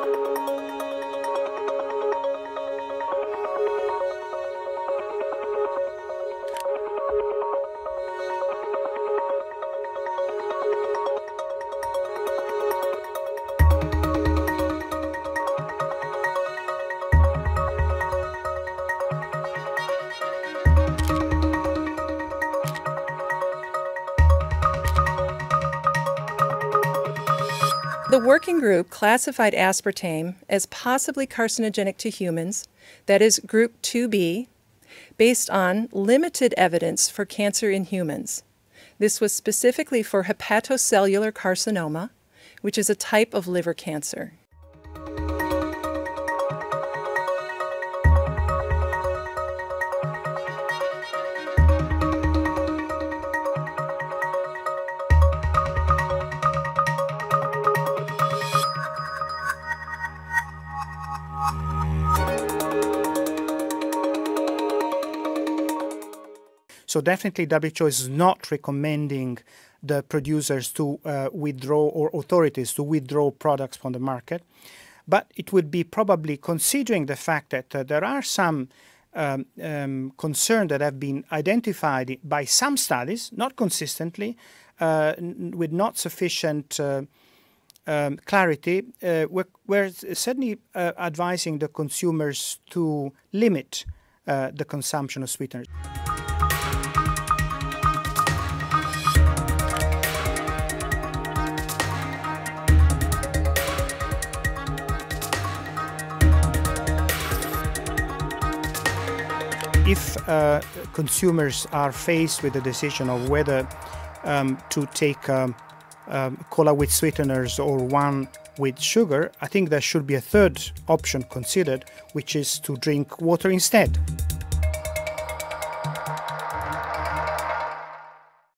Bye. The working group classified aspartame as possibly carcinogenic to humans, that is group 2B, based on limited evidence for cancer in humans. This was specifically for hepatocellular carcinoma, which is a type of liver cancer. So definitely WHO is not recommending the producers to uh, withdraw or authorities to withdraw products from the market. But it would be probably considering the fact that uh, there are some um, um, concerns that have been identified by some studies, not consistently, uh, with not sufficient uh, um, clarity, uh, we're, we're, certainly uh, advising the consumers to limit the consumption of sweeteners. If uh, consumers are faced with the decision of whether um, to take um, um, cola with sweeteners or one with sugar, I think there should be a third option considered, which is to drink water instead.